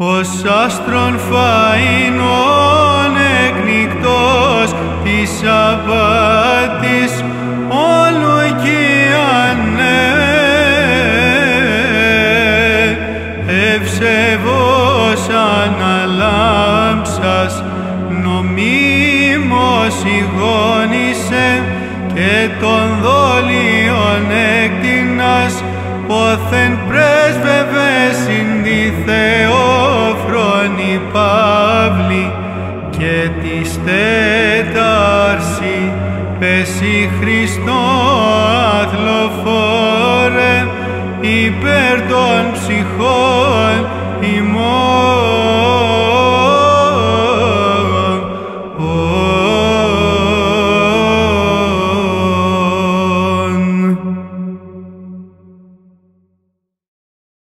Ως άστρον φαΐνον εκνικτός της Σαββάτης όλου οικιανέ ευσεβώς αναλάμψας νομίμως ηγόνησε και των δόλιων εκτινάς πόθεν πρέσβευε Παύλη και της τέταρσης. Πέσει Χριστό αθλοφόρε υπέρ των ψυχών ημών